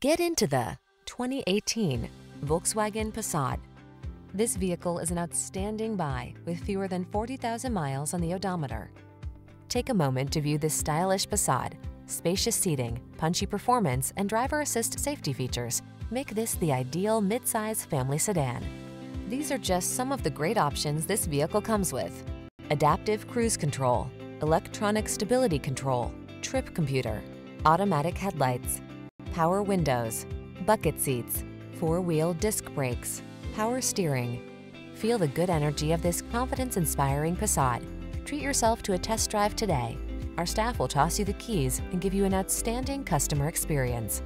Get into the 2018 Volkswagen Passat. This vehicle is an outstanding buy with fewer than 40,000 miles on the odometer. Take a moment to view this stylish Passat. Spacious seating, punchy performance, and driver assist safety features make this the ideal midsize family sedan. These are just some of the great options this vehicle comes with. Adaptive cruise control, electronic stability control, trip computer, automatic headlights, power windows, bucket seats, four-wheel disc brakes, power steering. Feel the good energy of this confidence-inspiring Passat. Treat yourself to a test drive today. Our staff will toss you the keys and give you an outstanding customer experience.